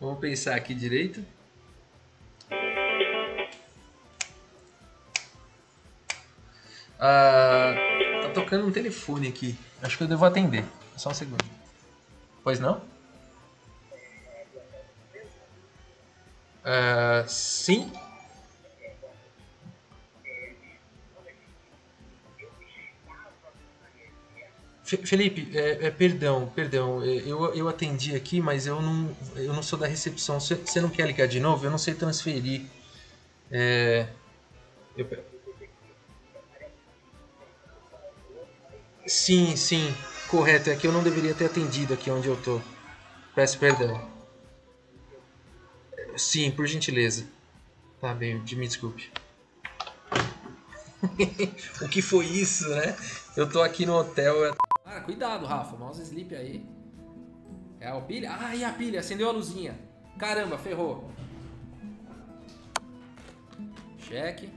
Vamos pensar aqui direito. Ah, tá tocando um telefone aqui. Acho que eu devo atender. Só um segundo. Pois não? Ah, sim. Felipe, é, é, perdão, perdão. é, Eu, eu atendi aqui, mas eu não, eu não sou da recepção. Você não quer ligar de novo? Eu não sei transferir. É, eu sim, sim, correto. É que eu não deveria ter atendido aqui onde eu tô. Peço perdão. Sim, por gentileza. Tá bem, me desculpe. O que foi isso, né? Eu tô aqui no hotel. Cara, cuidado, Rafa. Mouse sleep aí. É a pilha? Ah, e a pilha? Acendeu a luzinha. Caramba, ferrou. Cheque.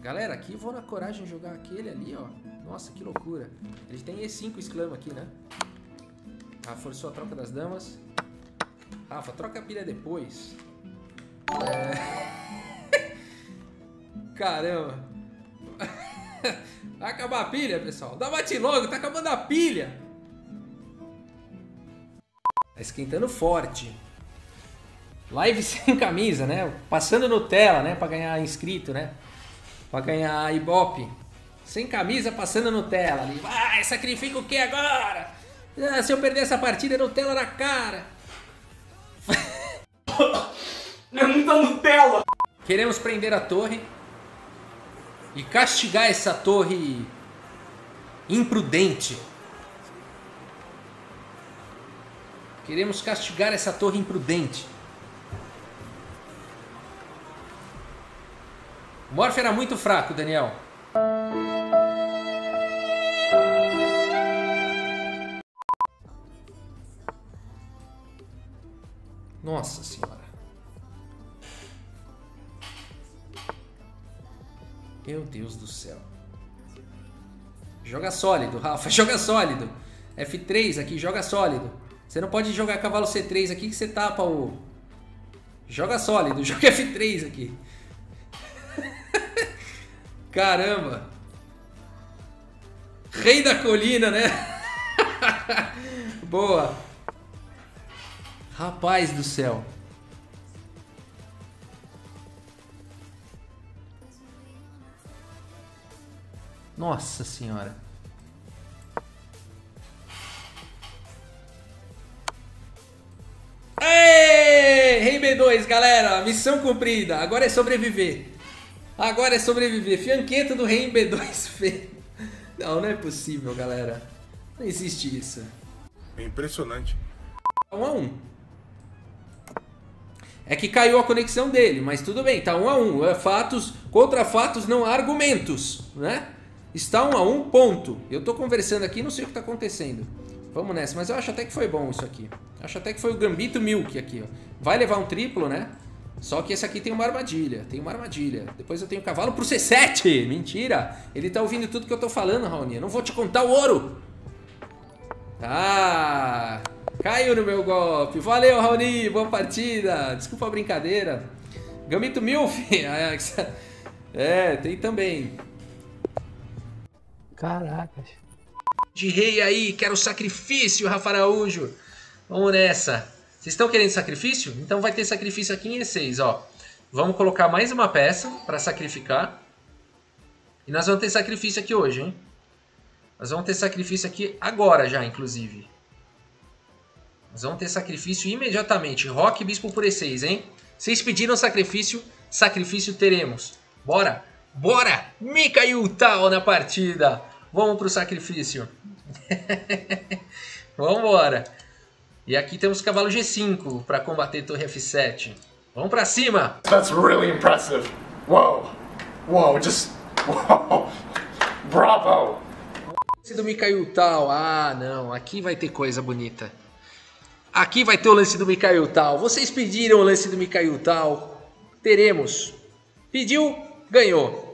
Galera, aqui vou na coragem jogar aquele ali, ó. Nossa, que loucura. Ele tem E5 exclama aqui, né? Ah, forçou a troca das damas. Rafa, troca a pilha depois. É... Caramba. Vai acabar a pilha, pessoal. Dá bate logo, tá acabando a pilha. Tá esquentando forte. Live sem camisa, né? Passando Nutella, né? Pra ganhar inscrito, né? Pra ganhar Ibope. Sem camisa, passando Nutella ali. Vai, sacrifica o que agora? Ah, se eu perder essa partida, é Nutella na cara. É muita Nutella! Queremos prender a torre e castigar essa torre imprudente. Queremos castigar essa torre imprudente. Morph era muito fraco, Daniel. Nossa senhora. Meu Deus do céu. Joga sólido, Rafa, joga sólido. F3 aqui, joga sólido. Você não pode jogar cavalo C3 aqui que você tapa o. Joga sólido, joga F3 aqui. Caramba! Rei da colina, né? Boa! Rapaz do céu. Nossa senhora. Ei! Rei B2, galera. Missão cumprida. Agora é sobreviver. Agora é sobreviver. Fianqueta do Rei B2 feio. Não, não é possível, galera. Não existe isso. É impressionante. Um a um. É que caiu a conexão dele, mas tudo bem, tá um a um. É fatos contra fatos, não há argumentos, né? Está um a um, ponto. Eu tô conversando aqui, não sei o que tá acontecendo. Vamos nessa, mas eu acho até que foi bom isso aqui. Acho até que foi o Gambito Milk aqui, ó. Vai levar um triplo, né? Só que esse aqui tem uma armadilha, tem uma armadilha. Depois eu tenho cavalo pro C7. Mentira! Ele tá ouvindo tudo que eu tô falando, Raoni. Eu não vou te contar o ouro. Tá. Caiu no meu golpe. Valeu, Raoni. Boa partida. Desculpa a brincadeira. Gambito Milf. É, tem também. Caracas. De rei aí, quero sacrifício, Rafa Araújo. Vamos nessa. Vocês estão querendo sacrifício? Então vai ter sacrifício aqui em E6, ó. Vamos colocar mais uma peça para sacrificar. E nós vamos ter sacrifício aqui hoje, hein? Nós vamos ter sacrifício aqui agora já, inclusive. Nós vamos ter sacrifício imediatamente. Rock Bispo por E6, hein? Vocês pediram sacrifício, sacrifício teremos. Bora! Bora! Mikael Tal na partida! Vamos pro sacrifício. Vambora! E aqui temos cavalo G5 para combater torre F7. Vamos para cima! That's really impressive. Whoa. Whoa, just. Whoa. Bravo. Lance do Mikael Tal. Ah, não. Aqui vai ter coisa bonita. Aqui vai ter o lance do Mikael Tal. Vocês pediram o lance do Mikael Tal. Teremos. Pediu, ganhou.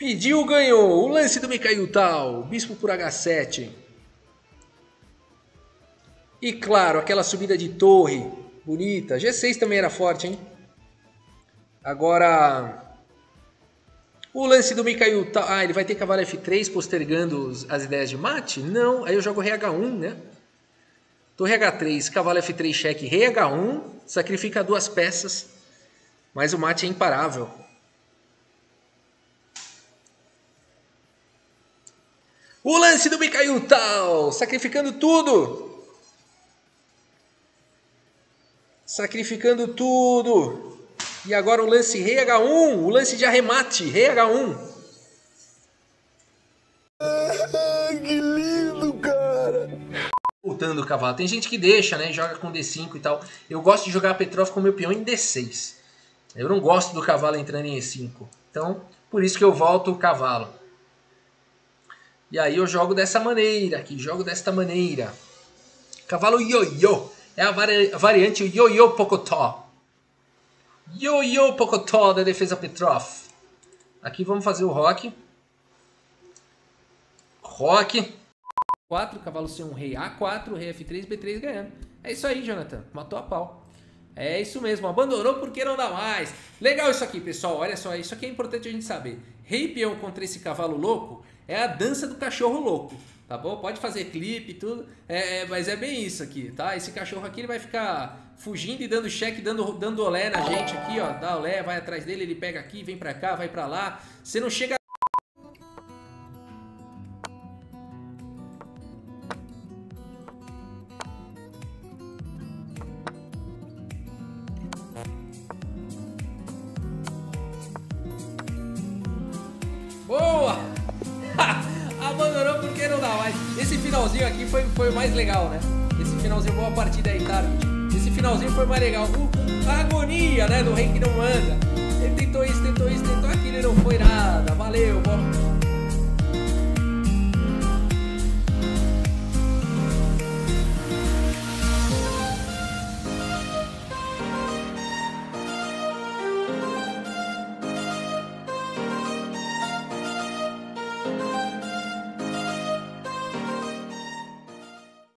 Pediu, ganhou. O lance do Mikael Tal. Bispo por H7. E claro, aquela subida de torre bonita. G6 também era forte, hein? Agora, o lance do Mikhail... Tá... Ah, ele vai ter cavalo F3 postergando as ideias de mate? Não, aí eu jogo rei H1, né? Torre H3, cavalo F3 cheque, rei H1, sacrifica duas peças, mas o mate é imparável. O lance do Mikhail Tal, sacrificando tudo. Sacrificando tudo. E agora o lance rei H1, o lance de arremate, rei H1. que lindo, cara! Voltando o cavalo. Tem gente que deixa, né? Joga com D5 e tal. Eu gosto de jogar Petrov com meu peão em D6. Eu não gosto do cavalo entrando em E5. Então, por isso que eu volto o cavalo. E aí eu jogo dessa maneira aqui, jogo desta maneira. Cavalo ioiô. É a, vari a variante ioiô pocotó. Ioiô pocotó da defesa Petrov. Aqui vamos fazer o rock. Rock. 4, cavalo C1, rei A4, rei F3, B3 ganhando. É isso aí, Jonathan. Matou a pau. É isso mesmo, abandonou porque não dá mais. Legal isso aqui, pessoal. Olha só, isso aqui é importante a gente saber. Rei peão contra esse cavalo louco é a dança do cachorro louco, tá bom? Pode fazer clipe e tudo, é, é, mas é bem isso aqui, tá? Esse cachorro aqui ele vai ficar fugindo e dando cheque, dando, dando olé na gente aqui, ó. Dá olé, vai atrás dele, ele pega aqui, vem pra cá, vai pra lá. Você não chega Esse finalzinho aqui foi, foi mais legal, né? Esse finalzinho, boa partida aí, Tarvi. Esse finalzinho foi mais legal. O, a agonia, né? Do rei que não anda. Ele tentou isso, tentou isso, tentou aquilo e não foi nada. Valeu, bom.